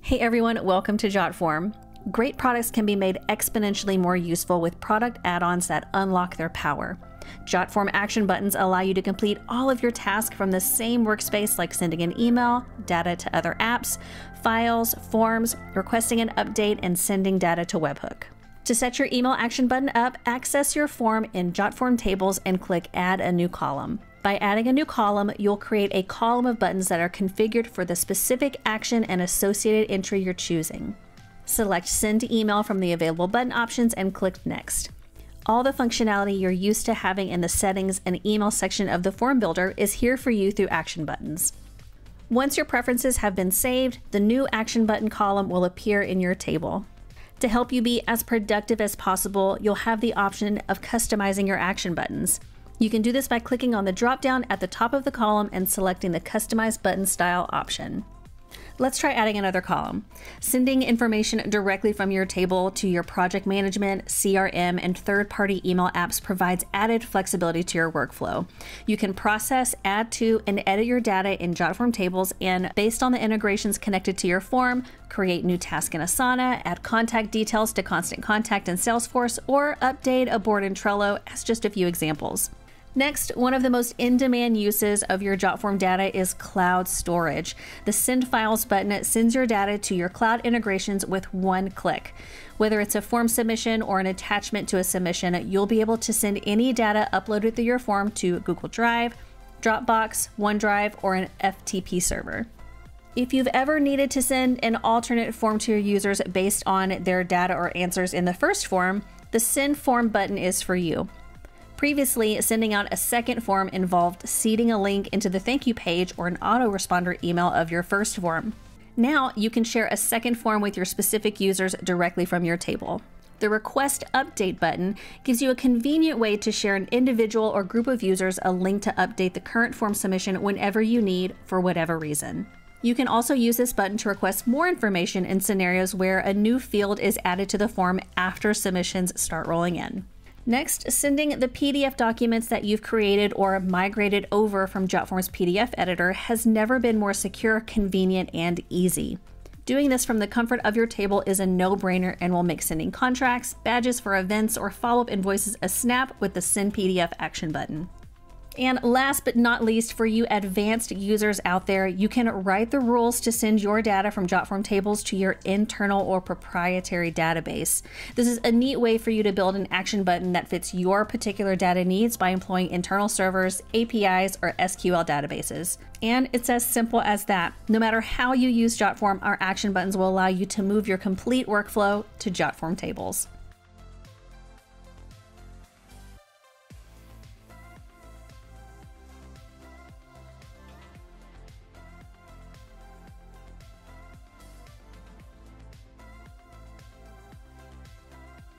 Hey everyone, welcome to JotForm. Great products can be made exponentially more useful with product add ons that unlock their power. JotForm action buttons allow you to complete all of your tasks from the same workspace, like sending an email, data to other apps, files, forms, requesting an update, and sending data to Webhook. To set your email action button up, access your form in JotForm tables and click Add a new column. By adding a new column, you'll create a column of buttons that are configured for the specific action and associated entry you're choosing. Select Send Email from the available button options and click Next. All the functionality you're used to having in the settings and email section of the form builder is here for you through action buttons. Once your preferences have been saved, the new action button column will appear in your table. To help you be as productive as possible, you'll have the option of customizing your action buttons. You can do this by clicking on the drop down at the top of the column and selecting the Customize Button Style option. Let's try adding another column. Sending information directly from your table to your project management, CRM, and third party email apps provides added flexibility to your workflow. You can process, add to, and edit your data in JotForm tables, and based on the integrations connected to your form, create new tasks in Asana, add contact details to Constant Contact in Salesforce, or update a board in Trello, as just a few examples. Next, one of the most in demand uses of your JotForm data is cloud storage. The Send Files button sends your data to your cloud integrations with one click. Whether it's a form submission or an attachment to a submission, you'll be able to send any data uploaded through your form to Google Drive, Dropbox, OneDrive, or an FTP server. If you've ever needed to send an alternate form to your users based on their data or answers in the first form, the Send Form button is for you. Previously, sending out a second form involved seeding a link into the thank you page or an autoresponder email of your first form. Now, you can share a second form with your specific users directly from your table. The Request Update button gives you a convenient way to share an individual or group of users a link to update the current form submission whenever you need for whatever reason. You can also use this button to request more information in scenarios where a new field is added to the form after submissions start rolling in. Next, sending the PDF documents that you've created or migrated over from JotForm's PDF editor has never been more secure, convenient, and easy. Doing this from the comfort of your table is a no brainer and will make sending contracts, badges for events, or follow up invoices a snap with the Send PDF action button. And last but not least, for you advanced users out there, you can write the rules to send your data from JotForm tables to your internal or proprietary database. This is a neat way for you to build an action button that fits your particular data needs by employing internal servers, APIs, or SQL databases. And it's as simple as that. No matter how you use JotForm, our action buttons will allow you to move your complete workflow to JotForm tables.